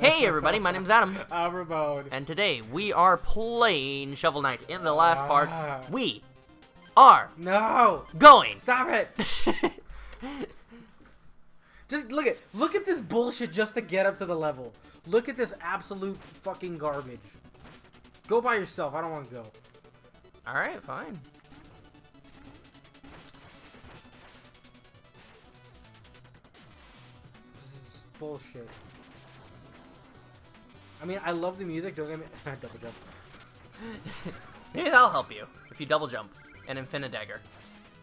Hey everybody, my name's Adam, I'm Ramon. and today we are playing Shovel Knight. In the last part, Ah. we are No! going. Stop it! Just look at look at this bullshit just to get up to the level. Look at this absolute fucking garbage. Go by yourself. I don't want to go. All right, fine. Bullshit. I mean, I love the music. Don't get me double jump. Maybe that'll help you if you double jump and Infinidagger.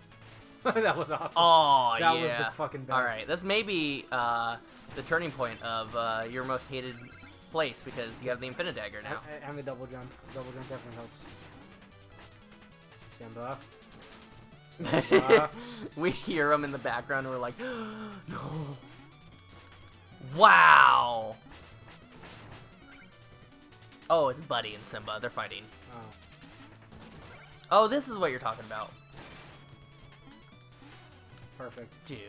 that was awesome. Oh that yeah. was the fucking best. All right, this may be uh, the turning point of uh, your most hated place because you have the Infinidagger now. And, the double jump. Double jump definitely helps. Simba. Simba. we hear them in the background and we're like, no. Wow. Oh, it's Buddy and Simba. They're fighting. Oh. Oh, this is what you're talking about. Perfect. Dude.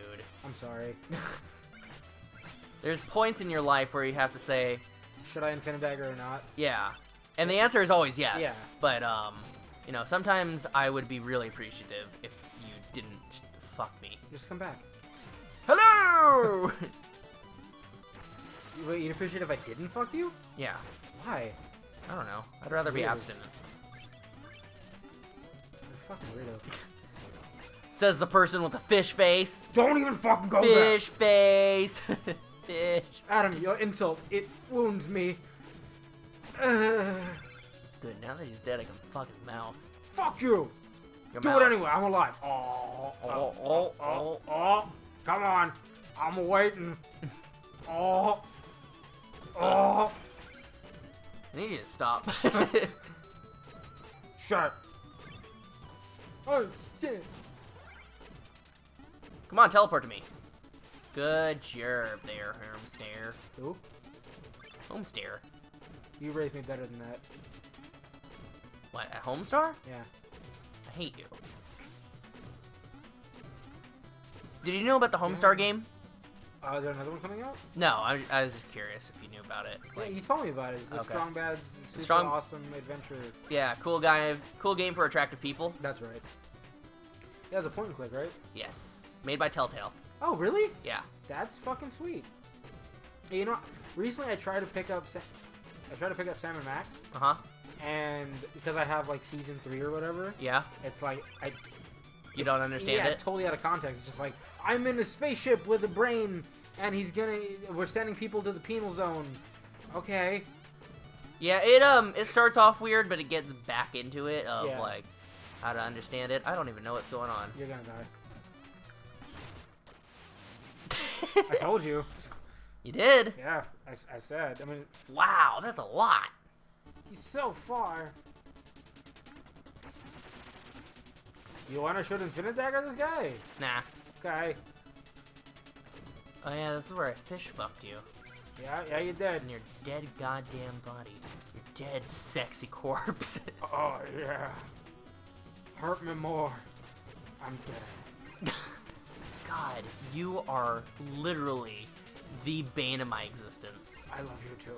I'm sorry. There's points in your life where you have to say, Should I Infinidagger or not? yeah. And the answer is always yes. Yeah. But, um, you know, sometimes I would be really appreciative if you didn't fuck me. Just come back. Hello! You- Wait, you'd appreciate if I didn't fuck you? yeah. Why? I don't know. I'd rather be Weird. abstinent. You're fucking weirdo. Says the person with the fish face. Don't even fucking go Fish face. fish. Adam, your insult, it wounds me. Uh, Good, now that he's dead, I can fuck his mouth. fuck you! Your Do mouth. it anyway, I'm alive. Oh, Oh, oh, oh, oh, come on. I'm waiting. Oh, oh, I need you to stop. Sharp. Oh, shit. Come on, teleport to me. Good job there, Homestar. Ooh, Homestar. you raised me better than that. What, a Homestar? Yeah. I hate you. Did you know about the Homestar game? Uh, is there another one coming out? No, I, I was just curious if you knew about it. Yeah, you told me about it. It's the Okay. Strong Bad's super Strong- awesome adventure. yeah, cool guy, cool game for attractive people. That's right. Yeah, it's a point and click, right? Yes, made by Telltale. Oh, really? Yeah. That's fucking sweet. You know, recently I tried to pick up, Sa- I tried to pick up Sam and Max, Uh huh. and because I have like season three or whatever, Yeah. it's like I You don't understand yeah, it. it's totally out of context. It's just like I'm in a spaceship with a brain, and he's gonna. We're sending people to the penal zone. Okay. Yeah, it um it starts off weird, but it gets back into it of Yeah. like how to understand it. I don't even know what's going on. You're gonna die. I told you. you did? Yeah, I, I said. I mean, Wow, that's a lot. he's so far. You wanna shoot Infinite Dagger this guy? Nah. Okay. Oh yeah, this is where I fish fucked you. Yeah, yeah, you did. In your dead goddamn body. Your dead sexy corpse. Oh yeah. Hurt me more. I'm dead. God, you are literally the bane of my existence. I love you too.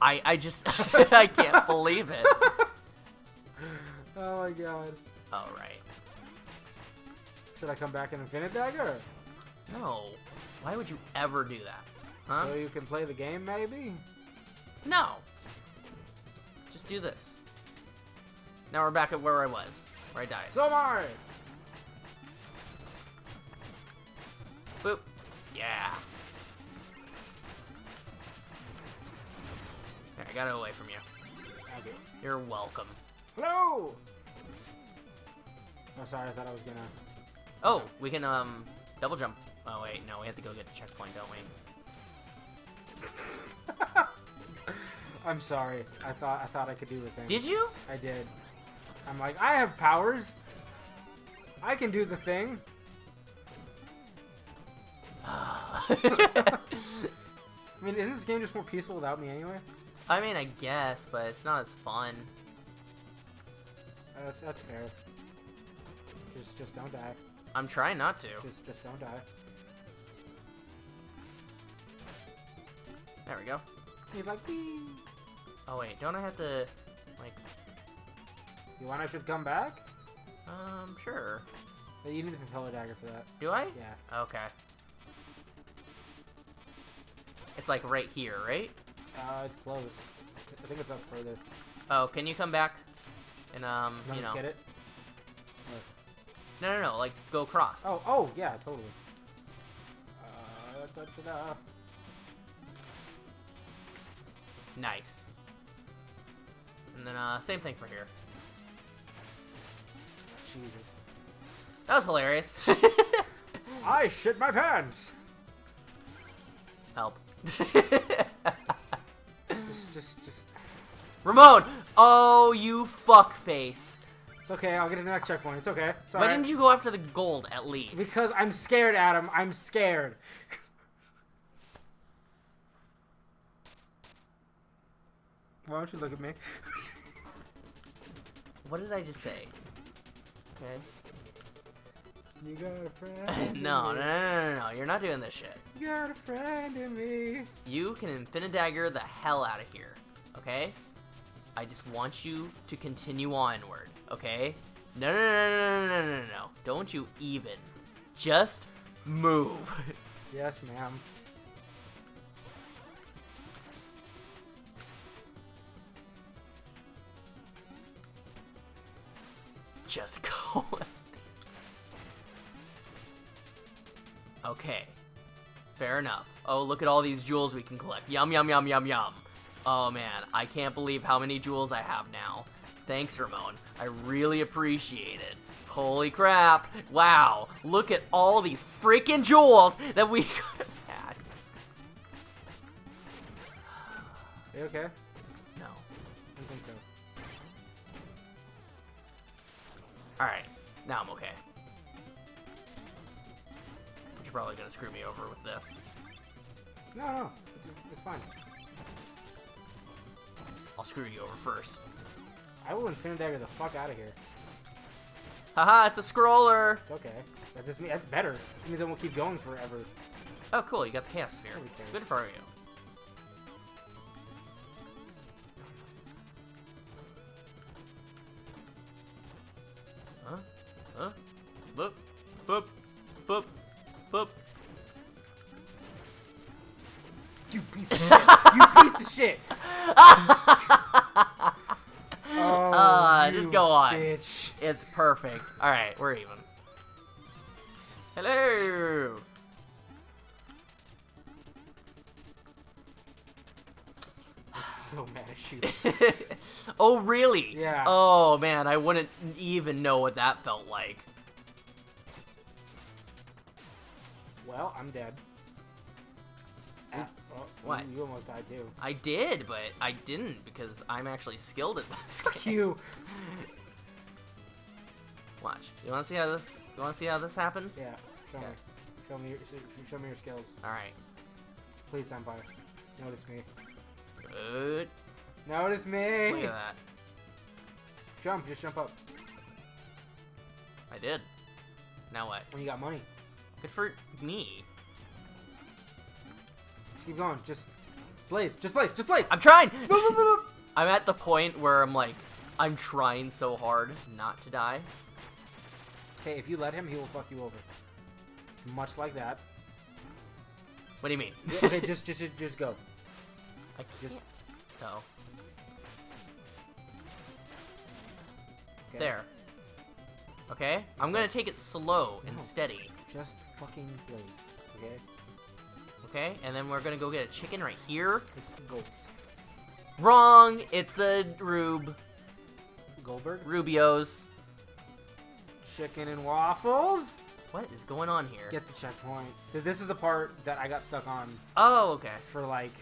I I just I can't believe it. Oh my god. All right. Should I come back in Infinite Dagger? No. Why would you ever do that? Huh? So you can play the game, maybe? No. Just do this. Now we're back at where I was, where I died. So am I! Boop. Yeah. There, I got it away from you. You're welcome. Hello! Oh, sorry, I thought I was gonna... Oh, we can um double jump. Oh wait, no, we have to go get the checkpoint, don't we? I'm sorry. I thought I thought I could do the thing. Did you? I did. I'm like, I have powers. I can do the thing. I mean, isn't this game just more peaceful without me anyway? I mean, I guess, but it's not as fun. That's that's fair. Just just don't die. I'm trying not to. Just just don't die. There we go. He's like, Wee. Oh wait, don't I have to, like, You want I should come back? um, sure. But you need the propeller dagger for that. Do I? Yeah. Okay. It's like right here, right? Uh, it's close. I think it's up further. Oh, can you come back? And um, You you know. get it? No, no, no. Like go across. Oh, oh, yeah, totally. Uh, da, da, da. Nice. And then uh, same thing for here. Jesus. That was hilarious. I shit my pants. Help. Just, just, just. Ramon! Oh, you fuckface. Okay. I'll get to the next checkpoint. It's okay. It's Why alright. didn't you go after the gold at least? Because I'm scared, Adam. I'm scared. Why don't you look at me? What did I just say? Okay. You got a friend. no, no, no, no, no, no. You're not doing this shit. You got a friend in me. You can Infinite Dagger the hell out of here. Okay? I just want you to continue onward okay? No, no, no, no, no, no, no, no. Don't you even. Just move. yes, ma'am. Just go. okay. Fair enough. Oh, look at all these jewels we can collect. Yum, yum, yum, yum, yum. Oh, man. I can't believe how many jewels I have now. Thanks, Ramon. I really appreciate it. Holy crap. Wow. Look at all these freaking jewels that we could have had. You okay? No. I don't think so. Alright. Now I'm okay. But you're probably gonna screw me over with this. No, no. It's, it's fine. I'll screw you over first. I will Infinite Dagger the fuck out of here. Haha, it's a scroller! It's okay. That just means that's better. It means I won't keep going forever. Oh, cool, you got the chaos sphere. Good for you. Perfect. Alright, we're even. Hello! I'm so mad at you. oh, really? Yeah. Oh, man, I wouldn't even know what that felt like. Well, I'm dead. Ah, well, What? You, you almost died too. I did, but I didn't because I'm actually skilled at this. Fuck you. Watch. You want to see how this? You want to see how this happens? Yeah. Show Okay. me. Show me. Your, show me your skills, All right. please, senpai. Notice me. Good. Notice me. Look at that. Jump. Just jump up. I did. Now what? When you got money. Good for me. Just keep going. Just blaze. Just blaze. Just blaze. I'm trying. I'm at the point where I'm like, I'm trying so hard not to die. Okay, if you let him, he will fuck you over. Much like that. What do you mean? Yeah, okay, just, just, just, just go. I Just just go. okay? There. Okay? I'm gonna take it slow and No. steady. Just fucking blaze. Okay. Okay? And then we're gonna go get a chicken right here. It's gold. Wrong! It's a Rube. Goldberg. Rubio's. Chicken and waffles. What is going on here? Get the checkpoint. This is the part that I got stuck on oh, okay. for like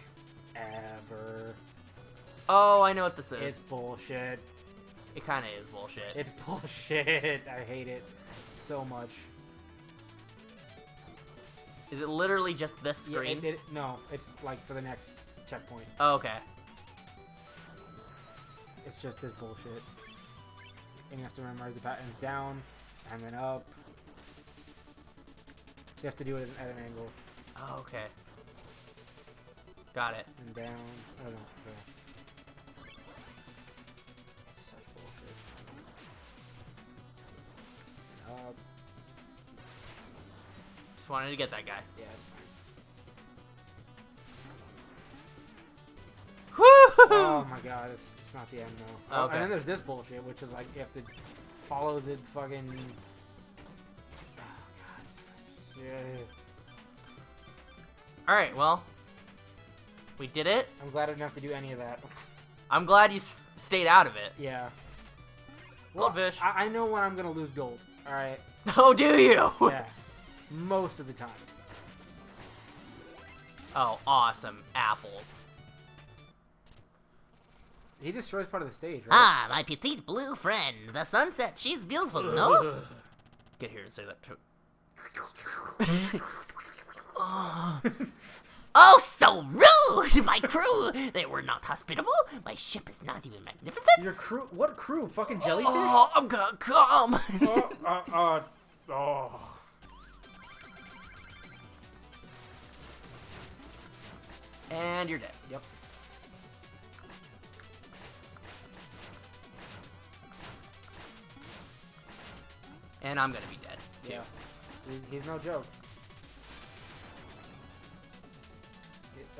ever. Oh, I know what this is. It's bullshit. It kind of is bullshit. It's bullshit. I hate it so much. Is it literally just this Yeah, screen? it- it- no, it's like for the next checkpoint. Oh, okay. It's just this bullshit. And you have to memorize the patterns down and then up. So you have to do it at an angle. Oh, okay. Got it. And down. Oh no. Okay. Such bullshit. Up. Just wanted to get that guy. Yeah, it's fine. Woo! oh my god, it's, it's not the end though. Oh, Okay. And then there's this bullshit, which is like you have to follow the fucking. Oh god, it's- yeah. All right, well, we did it. I'm glad I didn't have to do any of that. I'm glad you s- stayed out of it. yeah. Well, fish. I, I know when I'm gonna lose gold. All right. Oh, do you? Yeah. Most of the time. Oh, awesome. Apples. He destroys part of the stage, right? Ah, my petite blue friend. The sunset, she's beautiful, no? Get here and say that too. Oh, so rude! My crew, they were not hospitable. My ship is not even magnificent. Your crew? What crew? Fucking jellyfish? Oh, I'm gonna come. oh, uh, uh, oh. and you're dead. Yep. And I'm gonna be dead. too. Yeah. He's, he's no joke.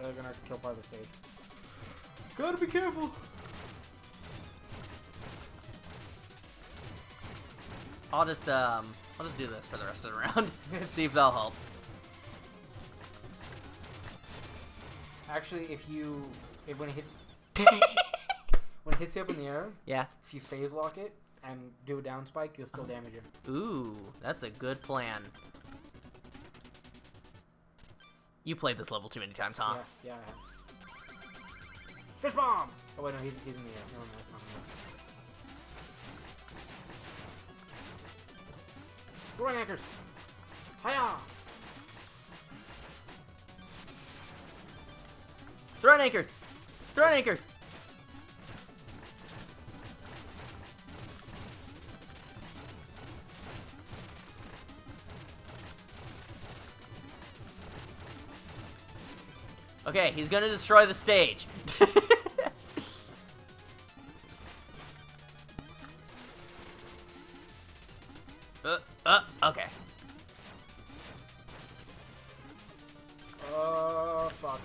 They're gonna kill part of the stage. Gotta be careful. I'll just um, I'll just do this for the rest of the round. See if that'll help. Actually, if you, if when it hits, when it hits you up in the air, Yeah. if you Phase Locket and do a down spike, you'll still oh. damage him. Ooh, that's a good plan. You played this level too many times, huh? Yeah, yeah. I have. Fish bomb. Oh wait, no, he's he's in the air. No, no, that's not him. Throwing anchors. Hiya! Throw anchors. Throw anchors. Okay, he's gonna destroy the stage. uh, uh, okay. Oh fuck.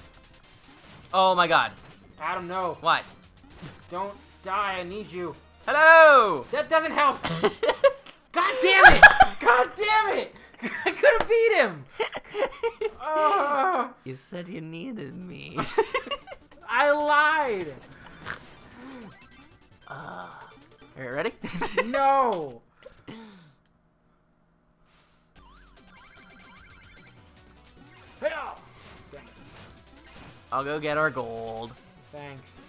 Oh my god. Adam, no! What? Don't die. I need you. Hello! That doesn't help. God damn it! God damn it! I could have beat him. Oh, you said you needed me. I lied. Uh, are you ready? No. I'll go get our gold. Thanks.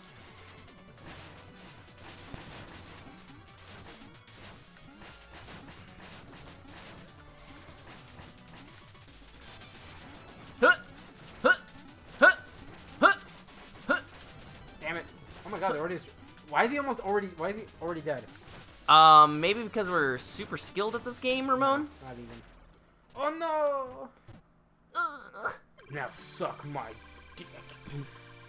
Why is he almost already? Why is he already dead? Um, maybe because we're super skilled at this game, Ramon? Not even. Oh no! Ugh. Now suck my dick.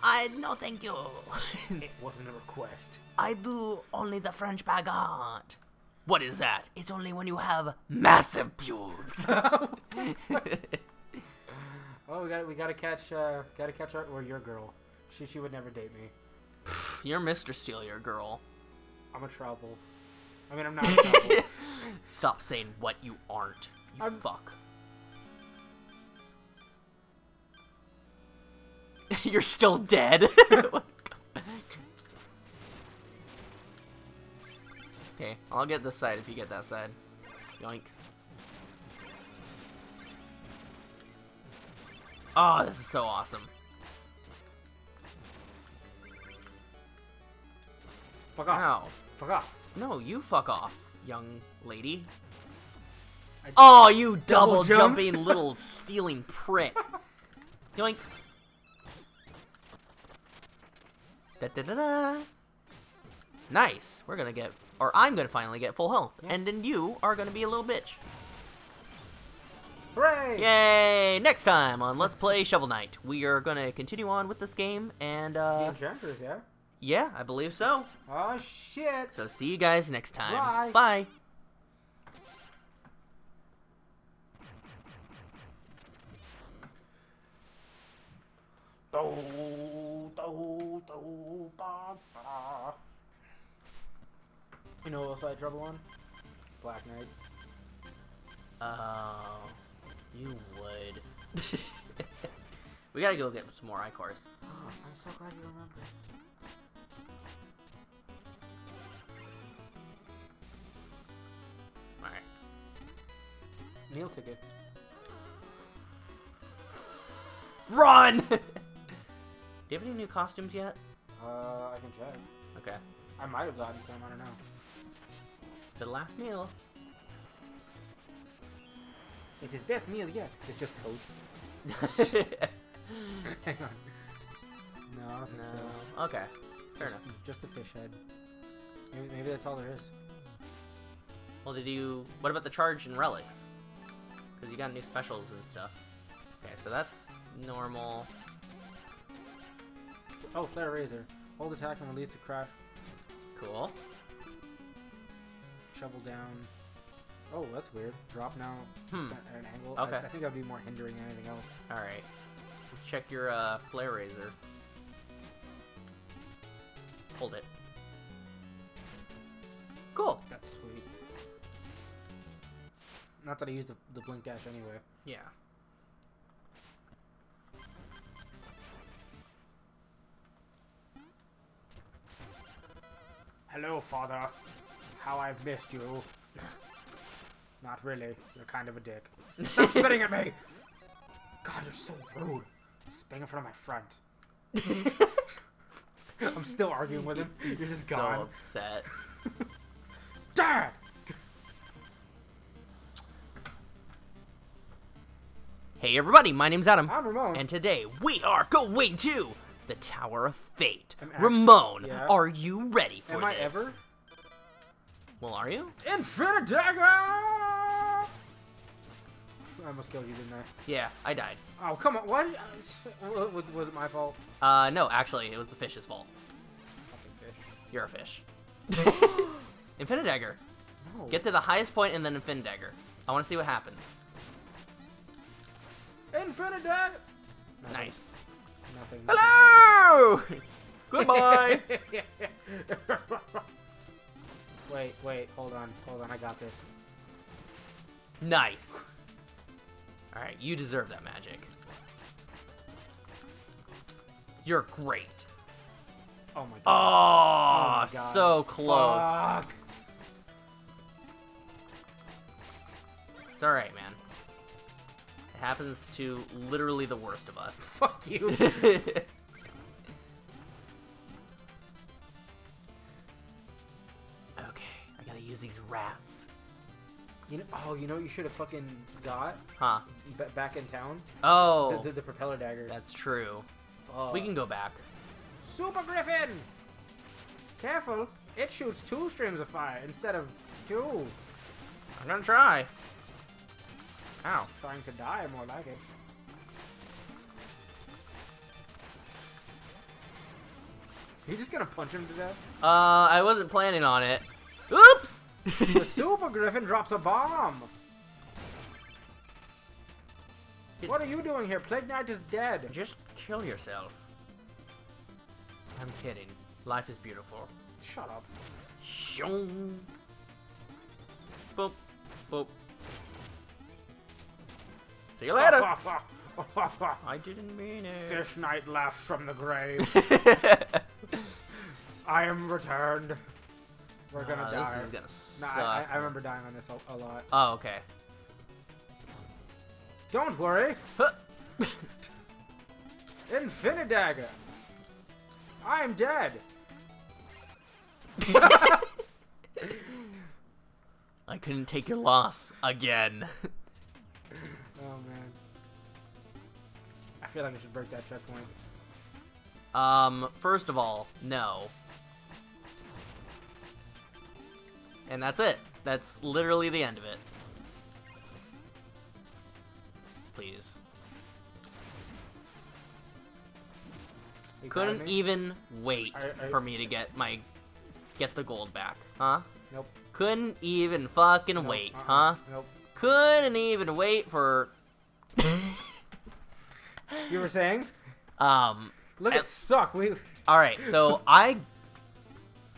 I no thank you. It wasn't a request. I do only the French baguette. What is that? It's only when you have massive pubes. oh, we got we gotta catch uh gotta catch our or your girl. She she would never date me. You're Mr. Steal Your Girl. I'm a trouble. I mean I'm not a trouble. Stop saying what you aren't. You I'm- fuck. You're still dead. okay, I'll get this side if you get that side. Yoinks. Oh, this is so awesome. Fuck off. Ow. Fuck off. No, you fuck off, young lady. I- Oh, you Double double, jumping little stealing prick. Yoinks. Da da da da. Nice. We're gonna get, or I'm gonna finally get full health, Yeah. and then you are gonna be a little bitch. Hooray! Yay! Next time on Let's Play Shovel Knight, we are gonna continue on with this game, and The uh, Enchantress, yeah? Yeah, I believe so. Oh, shit! So see you guys next time. Bye. Bye. You know what else I had trouble on? Black Knight. Oh, you would. we gotta go get some more Ichors. Oh, I'm so glad you remembered. Meal ticket. Run! Do you have any new costumes yet? Uh, I can check. Okay. I might have gotten some, I don't know. It's the last meal. It's his best meal yet. It's just toast. Hang on. No, I don't think so. Okay. Fair enough. Just a fish head. Maybe, maybe that's all there is. Well, did you? What about the charge and relics? Because you got new specials and stuff. Okay, so that's normal. Oh, flare razor. Hold attack and release a craft. Cool. Shovel down. Oh, that's weird. Drop now Hmm. at an angle. Okay. I, I think that'd be more hindering than anything else. All right. Let's check your uh, flare razor. Hold it. Not that I use the, the blink dash anyway. Yeah. Hello, father. How I've missed you. Not really. You're kind of a dick. Stop spitting at me! God, you're so rude. Spitting in front of my front. I'm still arguing with him. You're just so gone. upset. Dad! Hey everybody, my name's Adam, I'm Ramon. and today we are going to the Tower of Fate. I'm act- Ramon, yeah. are you ready for Am this? I ever? Well, are you? Infinite Dagger! I almost killed you, didn't I? Yeah, I died. Oh, come on. Why? did- uh, Was, was it my fault? Uh, no, actually, it was the fish's fault. Fucking fish. You're a fish. Infinidagger. No. Get to the highest point and then Infinidagger. I want to see what happens. Infinite Dagger! Nothing. Nice. Nothing. Hello! Goodbye! wait, wait. Hold on. Hold on. I got this. nice. Alright, you deserve that magic. You're great. Oh my Oh, god. Oh my God. so close. Fuck. It's alright, man. It happens to literally the worst of us. Fuck you. okay, I gotta use these rats. you know, oh, you know what you should have fucking got Huh. B- back in town? Oh, The, the, the propeller dagger. that's true. Fuck. We can go back. Super Griffin! Careful. It shoots two streams of fire instead of two. I'm gonna try. Ow. Trying to die, more like it. Are You just gonna punch him to death? Uh, I wasn't planning on it. Oops! The Super Griffin drops a bomb! What are you doing here? Plague Knight is dead. Just kill yourself. I'm kidding. Life is beautiful. Shut up. Shong. Boop. Boop. See you later. I didn't mean it. Fish Knight laughs from the grave. I am returned. We're gonna Ah, die. This is gonna suck. Nah, I, I remember dying on this a, a lot. Oh, okay. Don't worry. Huh. Infinidagger. I'm dead. I couldn't take your loss again. Feel like I should break that chest point. Um, first of all, no. And that's it. That's literally the end of it. please. You Couldn't me? even wait for me to get my get the gold back, huh? Nope. Couldn't even fucking Nope, wait, uh-uh, huh? Nope. Couldn't even wait for You were saying? um Look at suck. We. all right, so I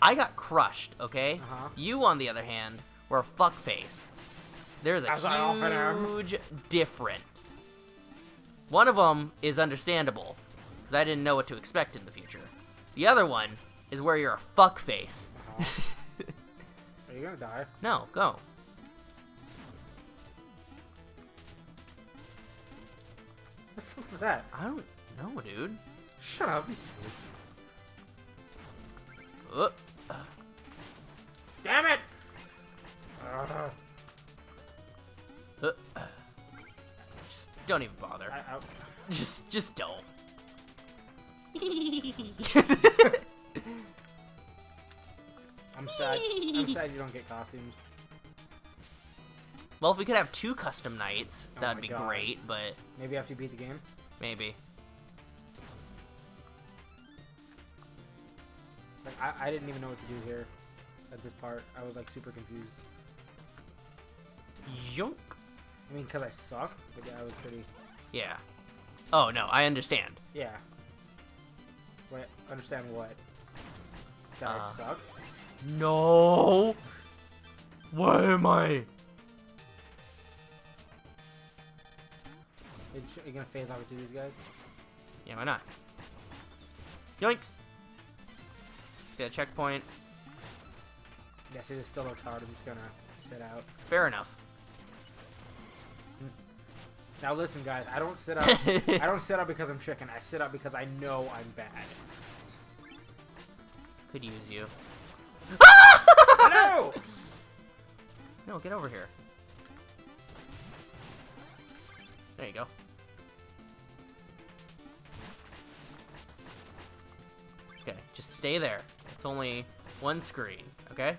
I got crushed, okay? Uh-huh. You on the other hand were a fuckface. There's a As I often am. huge difference. One of them is understandable because I didn't know what to expect in the future. The other one is where you're a fuckface. Uh-huh. Are you gonna die? no, go. The fuck was that? I don't know, dude. Shut up. Uh, Damn it! Uh, uh. Just don't even bother. I, I, Just, just don't. I'm sad. I'm sad you don't get costumes. Well, if we could have two custom nights, Oh that'd be God. great. But Maybe after you beat the game. maybe. Like I, I didn't even know what to do here. At this part, I was like super confused. Yonk. I mean, cause I suck, but yeah, I was pretty. Yeah. Oh no, I understand. Yeah. Wait, understand what? That I Uh. suck? No. Why am I? Are you, gonna phase over to these guys? Yeah, why not? Yoinks. Get a checkpoint. Yeah, see, this still looks hard. I'm just gonna sit out. Fair enough. Hmm. Now listen, guys. I don't sit up. I don't sit up because I'm chicken. I sit up because I know I'm bad. Could use you. no! No, get over here. There you go. Okay, just stay there. It's only one screen, okay?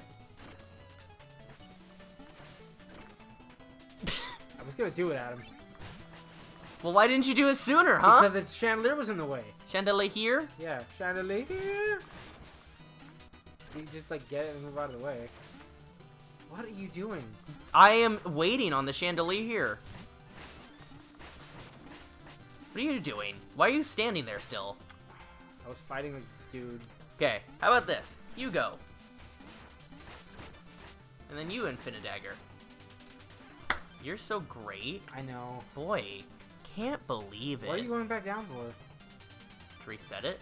I was gonna do it, Adam. Well, why didn't you do it sooner, huh? Because the chandelier was in the way. Chandelier here? Yeah, chandelier. You just like get it and move out of the way. What are you doing? I am waiting on the chandelier here. What are you doing? Why are you standing there still? I was fighting the dude. Okay, how about this? You go. And then you, Infinite Dagger. You're so great. I know. Boy, can't believe it. What are you going back down for? To reset it?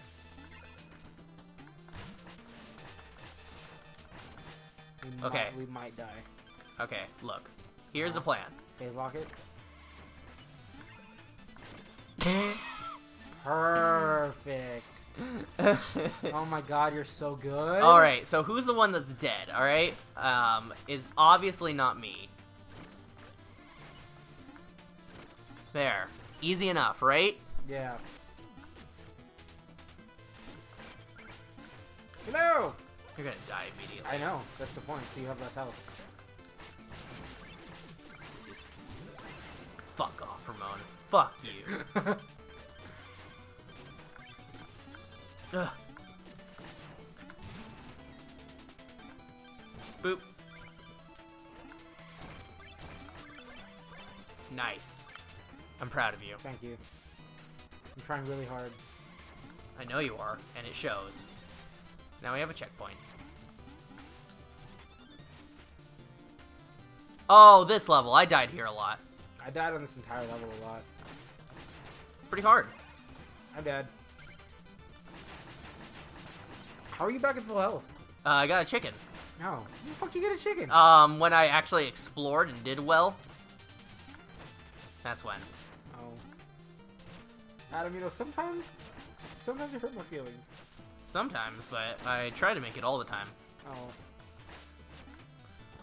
We Okay. Might, we might die. Okay, look. Here's the uh-huh. plan. Phase Locket. Perfect. Oh my god, you're so good. Alright, so who's the one that's dead, alright? Um, is obviously not me. There. Easy enough, right? Yeah. Hello! You're gonna die immediately. I know. That's the point. So you have less health. Just fuck off, Ramon. Fuck you. Ugh. Boop. Nice. I'm proud of you. Thank you. I'm trying really hard. I know you are, and it shows. Now we have a checkpoint. Oh, this level. I died here a lot. I died on this entire level a lot. It's pretty hard. I'm dead. How are you back at full health? Uh, I got a chicken. No. How the fuck you get a chicken? Um, when I actually explored and did well. That's when. oh. Adam, you know, sometimes, sometimes you hurt my feelings. Sometimes, but I try to make it all the time. Oh.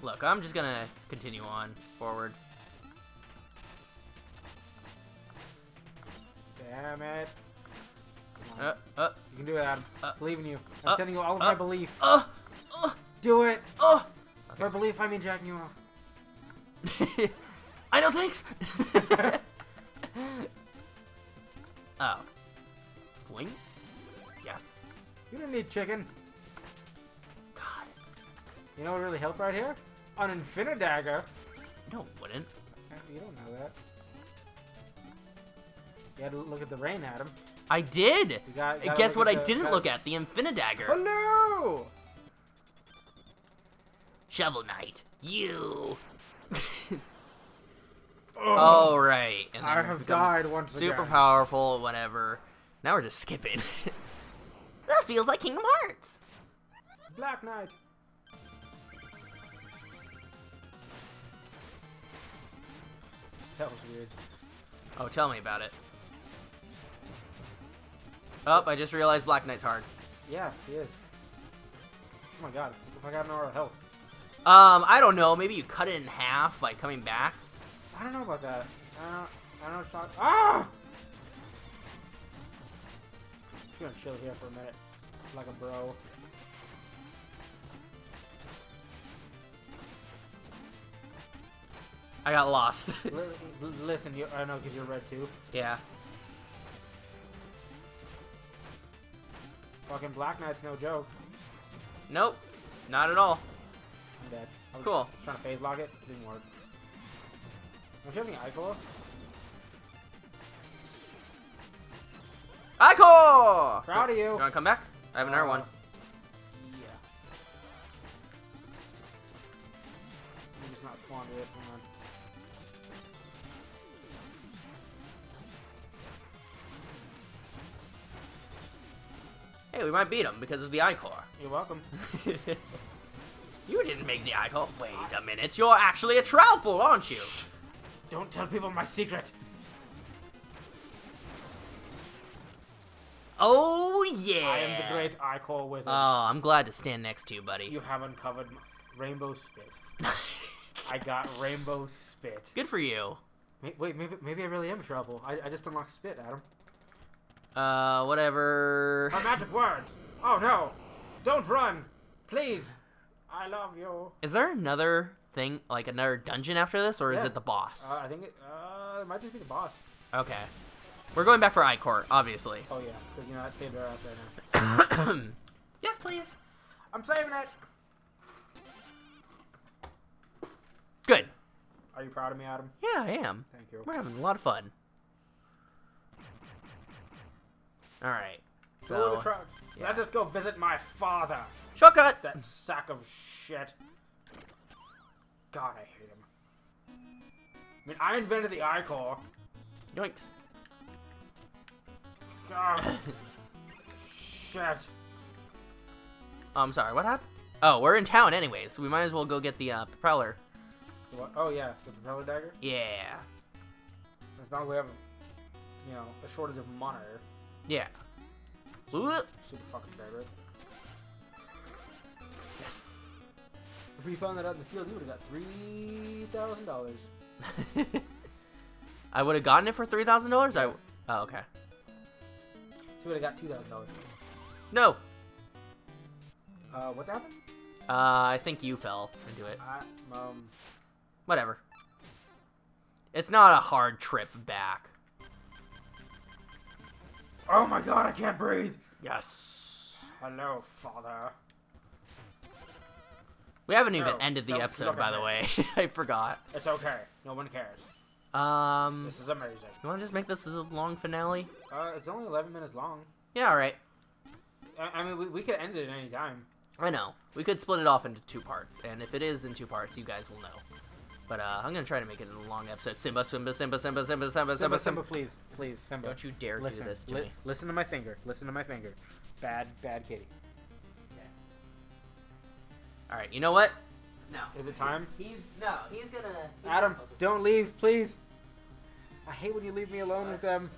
Look, I'm just gonna continue on forward. Damn it. Uh, uh, you can do it, Adam. uh, believe in you. I'm uh, sending you all of uh, my belief. uh, uh, Do it. uh. By belief, I mean jacking you off. I know, thanks. oh. Blink? Yes. You don't need chicken. God. You know what really helped right here? An Infinidagger. No, it wouldn't. You don't know that. You had to look at the rain, Adam. I did! You got, gotta Guess what I the- didn't look at? The Infinidagger. Hello! Shovel Knight, you. Oh, right. And I have died once Super again. powerful, whatever. Now we're just skipping. That feels like Kingdom Hearts. Black Knight. That was weird. oh, tell me about it. Oh, I just realized Black Knight's hard. Yeah, he is. Oh my god, if I got no health. Um, I don't know. Maybe you cut it in half by coming back. I don't know about that. I don't, I don't know. Shot. Ah! Just gonna chill here for a minute, like a bro. I got lost. Li- li- listen, you. I know because you're red too. yeah. Fucking Black Knight's no joke. Nope. Not at all. I'm dead. I was Cool. Trying to Phase Locket. It didn't work. Don't you have any Ichor? Ichor! Proud of you. You wanna come back? I have another Uh, one. Yeah. Me just not squander it. Hang on. Hey, we might beat him because of the Ichor. You're welcome. you didn't make the Ichor. Wait a minute. You're actually a Troupple, aren't you? Don't tell people my secret. Oh, yeah. I am the great Ichor wizard. Oh, I'm glad to stand next to you, buddy. you have uncovered rainbow spit. I got rainbow spit. Good for you. Wait, maybe maybe I really am trouble. I, I just unlocked spit, Adam. Uh, whatever. My magic words. Oh no! Don't run, please. I love you. Is there another thing, like another dungeon after this, or is it the boss? Uh, I think it. Uh, it might just be the boss. okay. We're going back for Ichor, obviously. Oh yeah, because you know that saved our ass right now. yes, please. I'm saving it. Good. Are you proud of me, Adam? Yeah, I am. Thank you. We're having a lot of fun. All right. Go So, the truck. yeah. Let us go visit my father. shortcut. That sack of shit. God, I hate him. I mean, I invented the Ichor. Yoinks. God. shit. I'm sorry. What happened? Oh, we're in town anyways. So we might as well go get the uh, propeller. What? Oh yeah, the propeller dagger. Yeah. As long as we have, you know, a shortage of money. Yeah. Whoop. Super fucking favorite. Yes. If we found that out in the field, you would have got three thousand dollars. I would have gotten it for three thousand dollars. I. Oh, okay. You would have got two thousand dollars. No. Uh, what happened? Uh, I think you fell into it. I, um, Whatever. It's not a hard trip back. Oh my god, I can't breathe. Yes. Hello, father. We haven't even No, ended the episode, by the way. I forgot. It's okay. No one cares. Um, This is amazing. you want to just make this a long finale? Uh, it's only 11 minutes long. Yeah, all right. I, I mean, we, we could end it at any time. I know. We could split it off into two parts, and if it is in two parts, you guys will know. But uh, I'm gonna try to make it a long episode. Simba, Simba, Simba, Simba, Simba, Simba, Simba, Simba. Please, please, Simba. Don't you dare listen, do this to li- me. Listen to my finger. Listen to my finger. Bad, bad kitty. Okay. All right. You know what? No. Is it time? He's no. He's gonna. He's Adam, gonna don't leave, please. I hate when you leave me alone uh, with them.